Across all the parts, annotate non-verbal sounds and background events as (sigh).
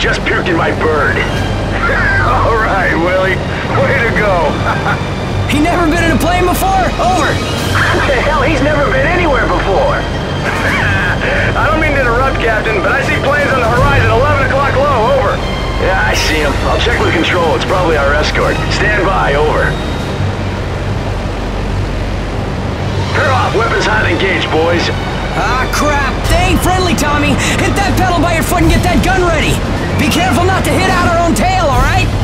just puked in my bird. (laughs) All right, Willie. Way to go. (laughs) he never been in a plane before? Over. Hell, he's never been anywhere before. (laughs) I don't mean to interrupt, Captain, but I see planes on the horizon 11 o'clock low. Over. Yeah, I see him. I'll check with control. It's probably our escort. Stand by. Over. Pair off. Weapons hot and engaged, boys. Ah, crap! They ain't friendly, Tommy! Hit that pedal by your foot and get that gun ready! Be careful not to hit out our own tail, alright?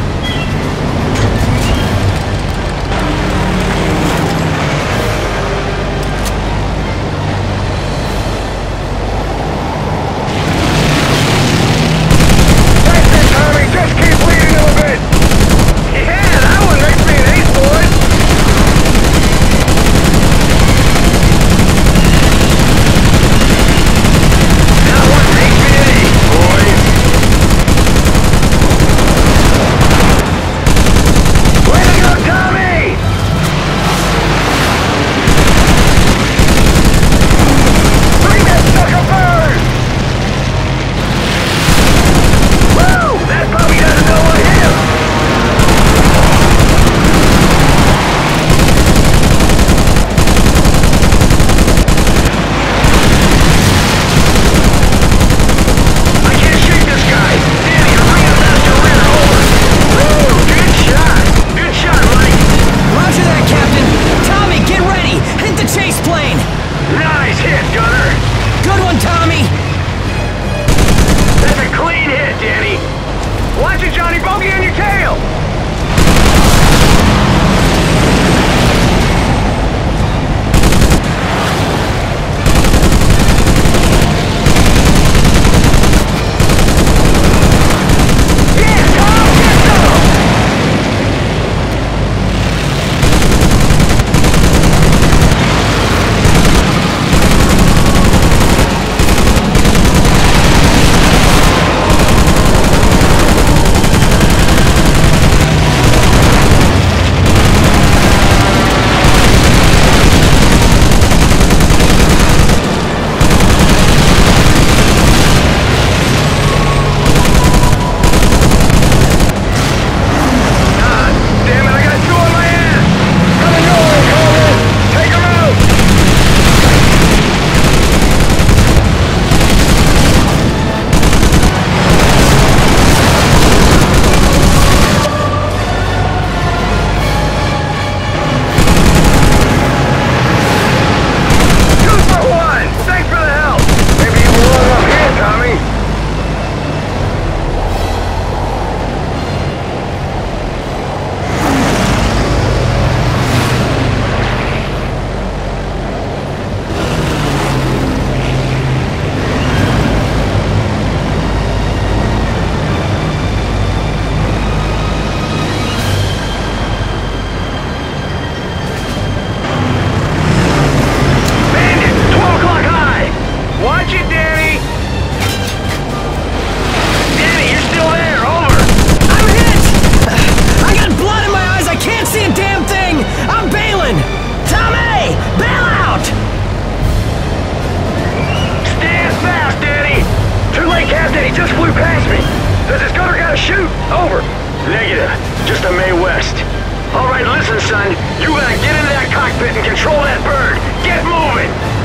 shoot! Over! Negative. Just a Mae West. All right, listen, son. You gotta get into that cockpit and control that bird. Get moving!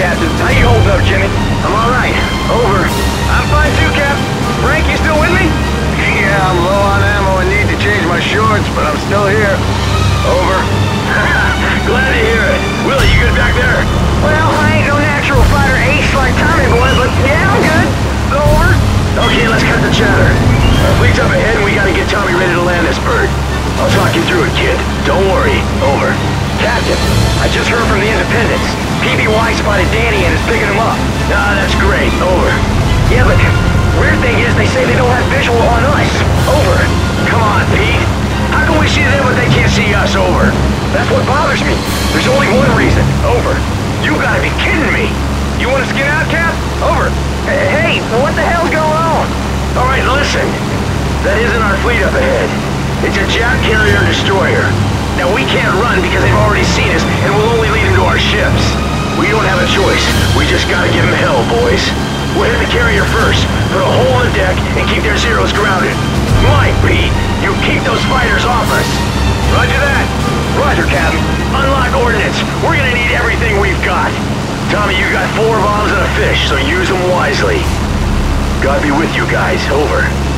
Captain. How you holding up, Jimmy? I'm all right. Over. I'm fine too, Cap. Frank, you still with me? Yeah, I'm low on ammo and need to change my shorts, but I'm still here. Over. (laughs) Glad to hear it. Willie, you good back there? Well, I ain't no natural fighter ace like Tommy Boy, but yeah, I'm good. Over. Okay, let's cut the chatter. Uh, Our fleet's up ahead and we gotta get Tommy ready to land this bird. I'll talk you through it, kid. Don't worry. Over. Captain, I just heard from the Independence. PBY spotted Danny and is picking him up. Ah, that's great. Over. Yeah, but weird thing is they say they don't have visual on us. Over. Come on, Pete. How can we see them but they can't see us? Over. That's what bothers me. There's only one reason. Over. You gotta be kidding me. You wanna skin out, Cap? Over. Hey, what the hell's going on? All right, listen. That isn't our fleet up ahead. It's a Jap carrier destroyer. Now, we can't run because they've already seen us, and we'll only lead them to our ships. We don't have a choice. We just gotta give them hell, boys. We'll hit the carrier first, put a hole in the deck, and keep their Zeros grounded. Mike, Pete, you keep those fighters off us. Roger that. Roger, Captain. Unlock ordnance. We're gonna need everything we've got. Tommy, you got four bombs and a fish, so use them wisely. God be with you guys. Over.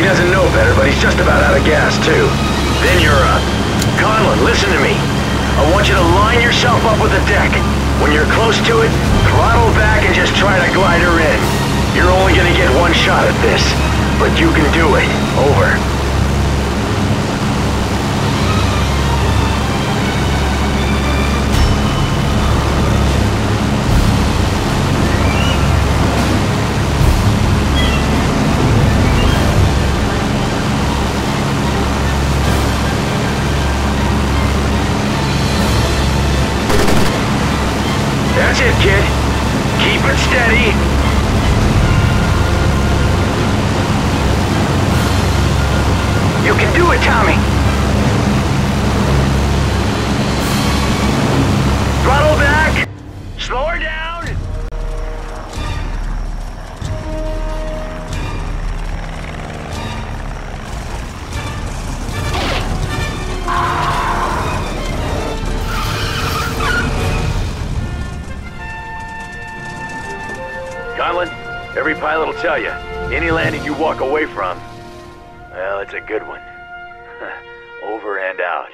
He doesn't know better, but he's just about out of gas, too. Then you're up. Conlin, listen to me. I want you to line yourself up with the deck. When you're close to it, throttle back and just try to glide her in. You're only gonna get one shot at this, but you can do it. Over. That's it, kid. Keep it steady. You can do it, Tommy. Tell you, any landing you walk away from, well, it's a good one. (laughs) Over and out.